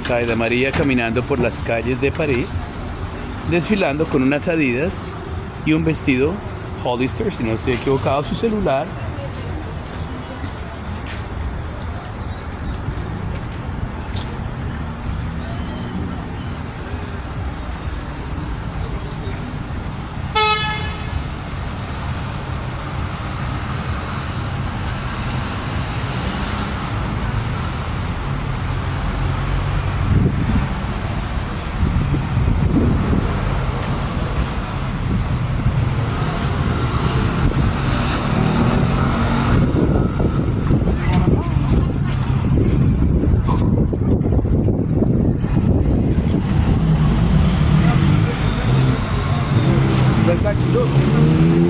Saida María caminando por las calles de París, desfilando con unas adidas y un vestido Hollister, si no estoy equivocado, su celular Vai ficar de novo.